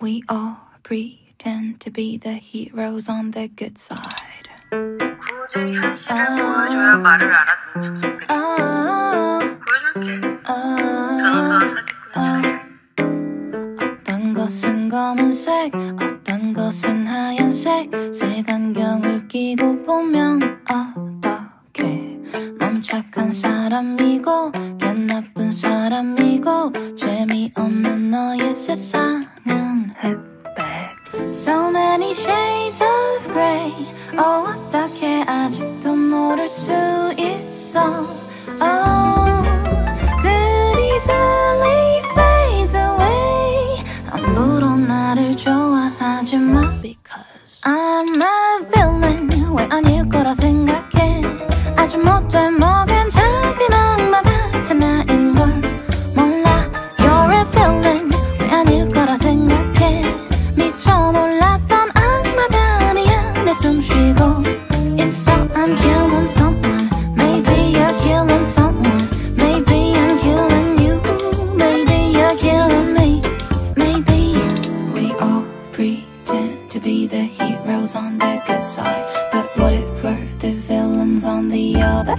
We all pretend to be the heroes on the good side. 굳이 현실을 보여줘야 말을 알아듣는 족속들이 Oh, 보여줄게 oh. 변호사와 사기꾼의 차이를 어떤 것은 검은색, 어떤 것은 하얀색. 색안경을 끼고 보면 어떻게? 넌 착한 사람이고, 걔 나쁜 사람이고, 재미없는 너의 흑백. So many shades of grey. Oh, 어떻게 아직도 모를 수 있어? Oh, good easily fades away. 함부로 나를 좋아하지 마. Because I'm a villain. 왜 pretend to be the heroes on the good side. But what if we're the villains on the other